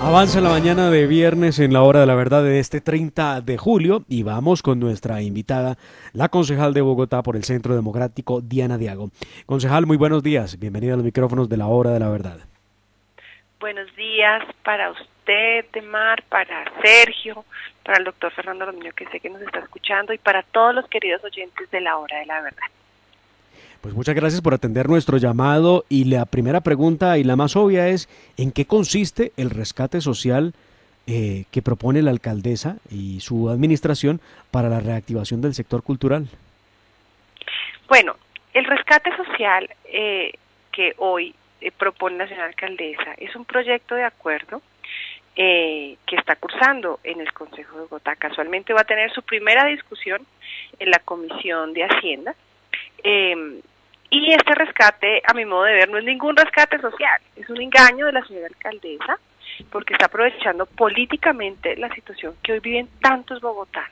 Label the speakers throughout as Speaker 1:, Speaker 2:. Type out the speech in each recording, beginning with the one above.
Speaker 1: Avanza la mañana de viernes en la hora de la verdad de este 30 de julio y vamos con nuestra invitada, la concejal de Bogotá por el Centro Democrático, Diana Diago. Concejal, muy buenos días. Bienvenida a los micrófonos de la hora de la verdad.
Speaker 2: Buenos días para usted, Temar, para Sergio, para el doctor Fernando Romino, que sé que nos está escuchando, y para todos los queridos oyentes de la hora de la verdad.
Speaker 1: Pues muchas gracias por atender nuestro llamado y la primera pregunta y la más obvia es ¿en qué consiste el rescate social eh, que propone la alcaldesa y su administración para la reactivación del sector cultural?
Speaker 2: Bueno, el rescate social eh, que hoy eh, propone la señora alcaldesa es un proyecto de acuerdo que está cursando en el Consejo de Bogotá. Casualmente va a tener su primera discusión en la Comisión de Hacienda eh, y este rescate, a mi modo de ver, no es ningún rescate social, es un engaño de la señora alcaldesa, porque está aprovechando políticamente la situación que hoy viven tantos bogotanos,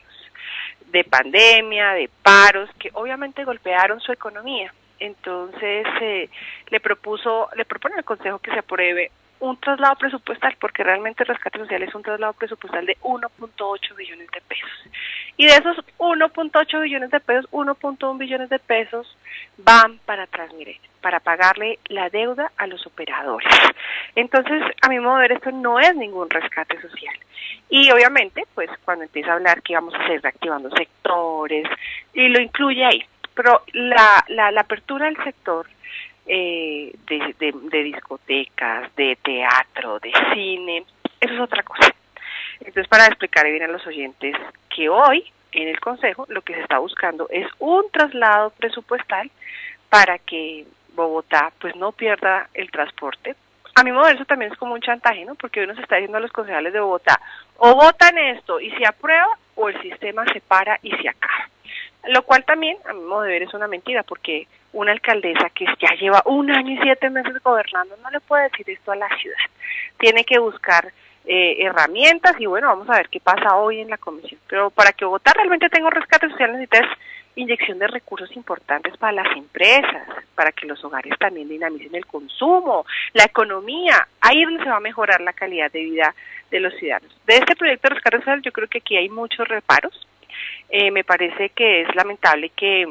Speaker 2: de pandemia, de paros, que obviamente golpearon su economía. Entonces, eh, le propuso, le propone al Consejo que se apruebe un traslado presupuestal, porque realmente el rescate social es un traslado presupuestal de 1.8 billones de pesos. Y de esos 1.8 billones de pesos, 1.1 billones de pesos van para Transmilenio, para pagarle la deuda a los operadores. Entonces, a mi modo de ver, esto no es ningún rescate social. Y obviamente, pues cuando empieza a hablar que vamos a seguir reactivando sectores, y lo incluye ahí, pero la, la, la apertura del sector eh, de, de, discotecas, de teatro, de cine, eso es otra cosa. Entonces, para explicar bien a los oyentes que hoy en el Consejo lo que se está buscando es un traslado presupuestal para que Bogotá pues no pierda el transporte. A mi modo eso también es como un chantaje, ¿no? Porque hoy nos está diciendo a los concejales de Bogotá, o votan esto y se aprueba o el sistema se para y se acaba. Lo cual también, a mi modo de ver, es una mentira, porque una alcaldesa que ya lleva un año y siete meses gobernando no le puede decir esto a la ciudad. Tiene que buscar eh, herramientas y bueno, vamos a ver qué pasa hoy en la comisión. Pero para que Bogotá realmente tenga un rescate social necesitas inyección de recursos importantes para las empresas, para que los hogares también dinamicen el consumo, la economía. Ahí es donde se va a mejorar la calidad de vida de los ciudadanos. De este proyecto de rescate social yo creo que aquí hay muchos reparos. Eh, me parece que es lamentable que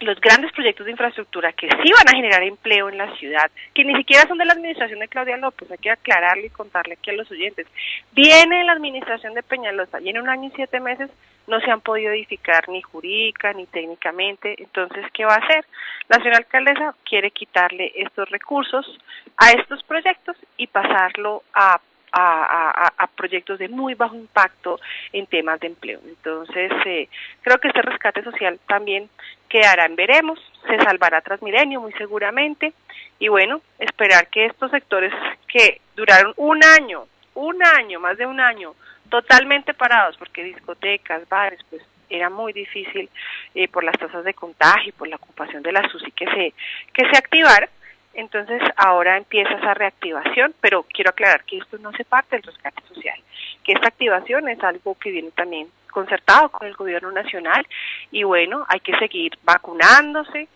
Speaker 2: los grandes proyectos de infraestructura que sí van a generar empleo en la ciudad, que ni siquiera son de la administración de Claudia López, hay que aclararle y contarle aquí a los oyentes, viene de la administración de Peñalosa y en un año y siete meses no se han podido edificar ni jurídica ni técnicamente, entonces, ¿qué va a hacer? La señora alcaldesa quiere quitarle estos recursos a estos proyectos y pasarlo a a, proyectos de muy bajo impacto en temas de empleo. Entonces, eh, creo que este rescate social también quedará en veremos, se salvará Transmilenio muy seguramente. Y bueno, esperar que estos sectores que duraron un año, un año, más de un año, totalmente parados, porque discotecas, bares, pues era muy difícil eh, por las tasas de contagio, por la ocupación de la SUSI que se, que se activara, entonces ahora empieza esa reactivación, pero quiero aclarar que esto no se parte del rescate social, que esta activación es algo que viene también concertado con el gobierno nacional y bueno, hay que seguir vacunándose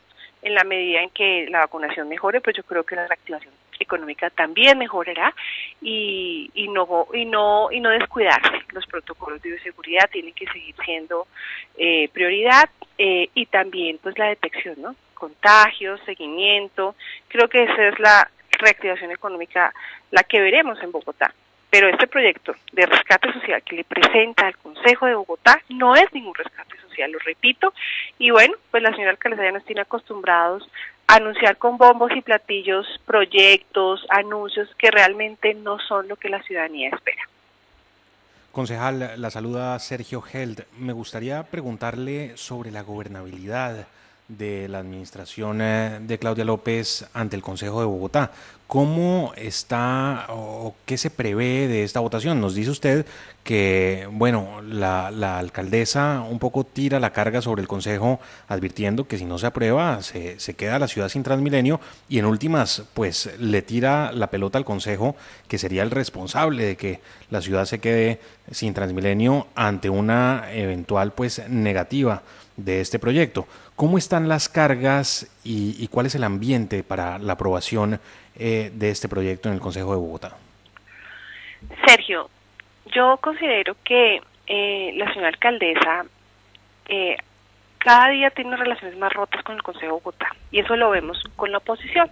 Speaker 2: en la medida en que la vacunación mejore, pues yo creo que la reactivación económica también mejorará y, y no y no y no descuidarse los protocolos de bioseguridad tienen que seguir siendo eh, prioridad eh, y también pues la detección no contagios, seguimiento. Creo que esa es la reactivación económica la que veremos en Bogotá. Pero este proyecto de rescate social que le presenta al Consejo de Bogotá no es ningún rescate social, lo repito. Y bueno, pues la señora alcaldesa ya nos tiene acostumbrados a anunciar con bombos y platillos proyectos, anuncios que realmente no son lo que la ciudadanía espera.
Speaker 3: Concejal, la saluda Sergio Held. Me gustaría preguntarle sobre la gobernabilidad de la administración eh, de Claudia López ante el Consejo de Bogotá. ¿Cómo está o qué se prevé de esta votación? Nos dice usted que, bueno, la, alcaldesa un poco tira la carga sobre el Consejo advirtiendo que si no se aprueba se, se queda la ciudad sin Transmilenio y en últimas, pues le tira la pelota al Consejo que sería el responsable de que la ciudad se quede sin Transmilenio ante una eventual pues negativa de este proyecto. ¿Cómo están las cargas y, cuál es el ambiente para la aprobación eh, de este proyecto en el Consejo de Bogotá?
Speaker 2: Sergio, yo considero que eh, la señora alcaldesa eh, cada día tiene relaciones más rotas con el Consejo de Bogotá y eso lo vemos con la oposición.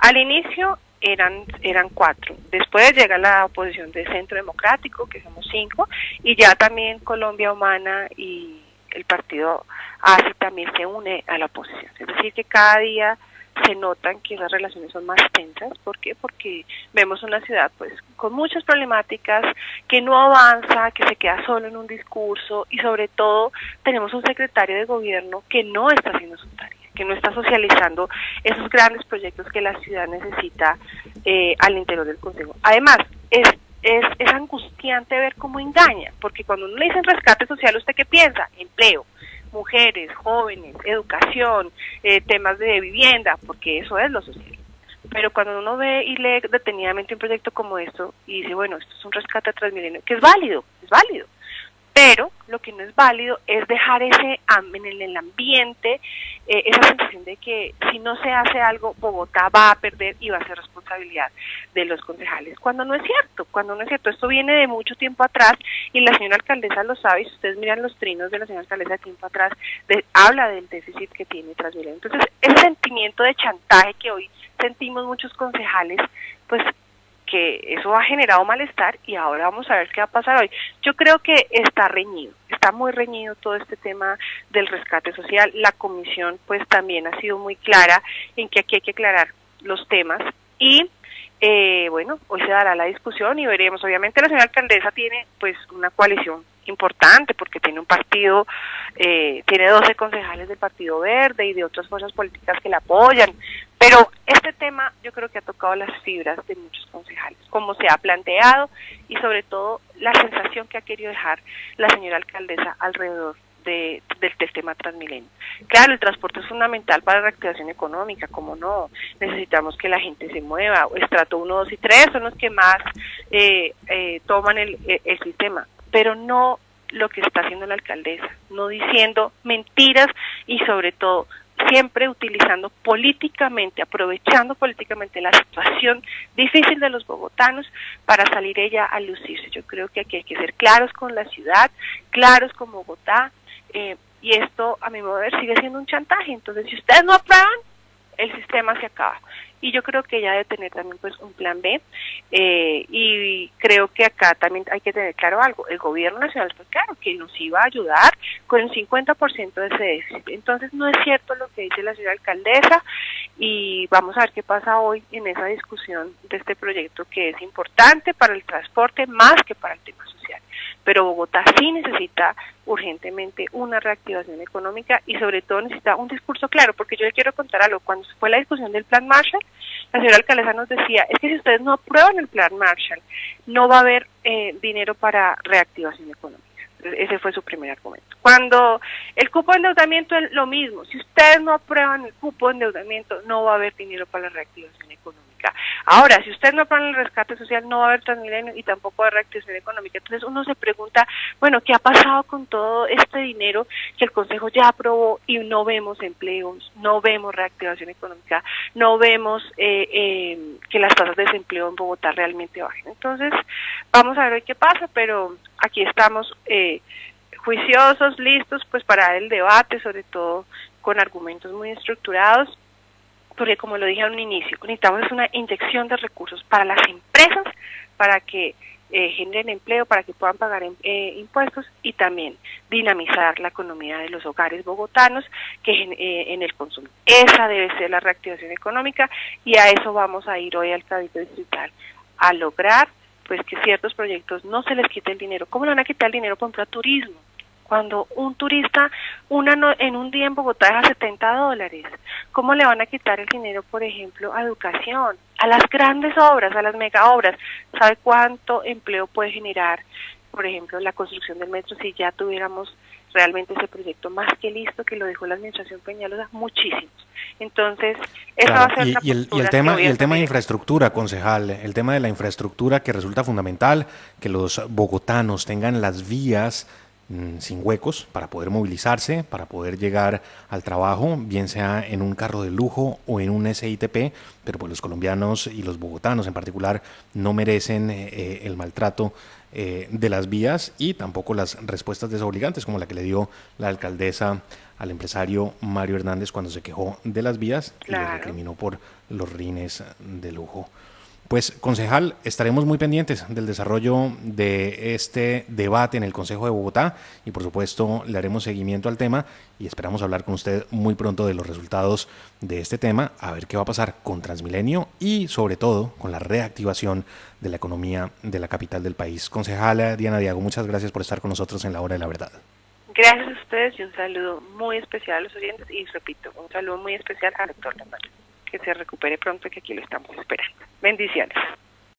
Speaker 2: Al inicio eran eran cuatro, después llega la oposición de Centro Democrático, que somos cinco, y ya también Colombia Humana y el partido ASI también se une a la oposición. Es decir, que cada día se notan que las relaciones son más tensas. ¿Por qué? Porque vemos una ciudad pues con muchas problemáticas, que no avanza, que se queda solo en un discurso y sobre todo tenemos un secretario de gobierno que no está haciendo su tarea que no está socializando esos grandes proyectos que la ciudad necesita eh, al interior del Consejo. Además, es, es, es angustiante ver cómo engaña, porque cuando uno le dice rescate social, ¿usted qué piensa? Empleo mujeres, jóvenes, educación, eh, temas de vivienda, porque eso es lo social. Pero cuando uno ve y lee detenidamente un proyecto como esto y dice, bueno, esto es un rescate a Transmilenio, que es válido, es válido, pero lo que no es válido es dejar ese en el ambiente eh, esa sensación de que si no se hace algo Bogotá va a perder y va a ser responsabilidad de los concejales. Cuando no es cierto cuando no es cierto. Esto viene de mucho tiempo atrás y la señora alcaldesa lo sabe si ustedes miran los trinos de la señora alcaldesa de tiempo atrás habla del déficit que tiene Transmilenio entonces ese sentimiento de chantaje que hoy sentimos muchos concejales pues que eso ha generado malestar y ahora vamos a ver qué va a pasar hoy. Yo creo que está reñido, está muy reñido todo este tema del rescate social. La comisión pues también ha sido muy clara en que aquí hay que aclarar los temas y eh, bueno, hoy se dará la discusión y veremos. Obviamente la señora alcaldesa tiene pues una coalición importante porque tiene un partido, eh, tiene 12 concejales del Partido Verde y de otras fuerzas políticas que la apoyan, pero este tema yo creo que ha tocado las fibras de muchos concejales, como se ha planteado y sobre todo la sensación que ha querido dejar la señora alcaldesa alrededor de, del, tema Transmilenio. Claro, el transporte es fundamental para la reactivación económica, como no, necesitamos que la gente se mueva, estrato 1, 2 y 3 son los que más eh, eh, toman el, el sistema, pero no lo que está haciendo la alcaldesa, no diciendo mentiras y sobre todo siempre utilizando políticamente, aprovechando políticamente la situación difícil de los bogotanos para salir ella a lucirse. Yo creo que aquí hay que ser claros con la ciudad, claros con Bogotá, eh, y esto, a mi modo de ver, sigue siendo un chantaje. Entonces, si ustedes no aprueban, el sistema se acaba. Y yo creo que ella debe tener también pues un plan B. Eh, y creo que acá también hay que tener claro algo, el gobierno nacional fue claro que nos iba a ayudar con el 50% de ese déficit, entonces no es cierto lo que dice la señora alcaldesa y vamos a ver qué pasa hoy en esa discusión de este proyecto que es importante para el transporte más que para el tema social pero Bogotá sí necesita urgentemente una reactivación económica y sobre todo necesita un discurso claro, porque yo le quiero contar algo, cuando fue la discusión del plan Marshall, la señora alcaldesa nos decía, es que si ustedes no aprueban el plan Marshall, no va a haber eh, dinero para reactivación económica. Ese fue su primer argumento. Cuando el cupo de endeudamiento es lo mismo, si ustedes no aprueban el cupo de endeudamiento, no va a haber dinero para la reactivación Ahora, si usted no pone el rescate social, no va a haber Transmilenio y tampoco va a reactivación económica. Entonces uno se pregunta, bueno, ¿qué ha pasado con todo este dinero que el Consejo ya aprobó y no vemos empleos, no vemos reactivación económica, no vemos eh, eh, que las tasas de desempleo en Bogotá realmente bajen? Entonces, vamos a ver qué pasa, pero aquí estamos eh, juiciosos, listos, pues para el debate, sobre todo con argumentos muy estructurados porque como lo dije a un inicio, necesitamos una inyección de recursos para las empresas, para que eh, generen empleo, para que puedan pagar eh, impuestos y también dinamizar la economía de los hogares bogotanos que eh, en el consumo. Esa debe ser la reactivación económica y a eso vamos a ir hoy al Cabildo Distrital, a lograr pues que ciertos proyectos no se les quite el dinero. ¿Cómo le van a quitar el dinero, por ejemplo, a turismo? Cuando un turista una en un día en Bogotá deja 70 dólares, ¿cómo le van a quitar el dinero, por ejemplo, a educación, a las grandes obras, a las mega obras? ¿Sabe cuánto empleo puede generar, por ejemplo, la construcción del metro si ya tuviéramos realmente ese proyecto más que listo que lo dejó la administración Peñalosa? Muchísimos. Entonces,
Speaker 3: eso va a ser y, el, y el tema y el tema de infraestructura, concejal, el tema de la infraestructura que resulta fundamental, que los bogotanos tengan las vías mm, sin huecos para poder movilizarse, para poder llegar al trabajo, bien sea en un carro de lujo o en un SITP, pero pues los colombianos y los bogotanos en particular no merecen eh, eh, el maltrato eh, de las vías y tampoco las respuestas desobligantes como la que le dio la alcaldesa al empresario Mario Hernández cuando se quejó de las vías y le recriminó por los rines de lujo. Pues, concejal, estaremos muy pendientes del desarrollo de este debate en el Consejo de Bogotá y, por supuesto, le haremos seguimiento al tema y esperamos hablar con usted muy pronto de los resultados de este tema, a ver qué va a pasar con Transmilenio y, sobre todo, con la reactivación de la economía de la capital del país. Concejala Diana Diago, muchas gracias por estar con nosotros en la hora de la verdad.
Speaker 2: Gracias a ustedes y un saludo muy especial a los oyentes y, repito, un saludo muy especial al doctor Lamar que se recupere pronto, que aquí lo estamos esperando. Bendiciones.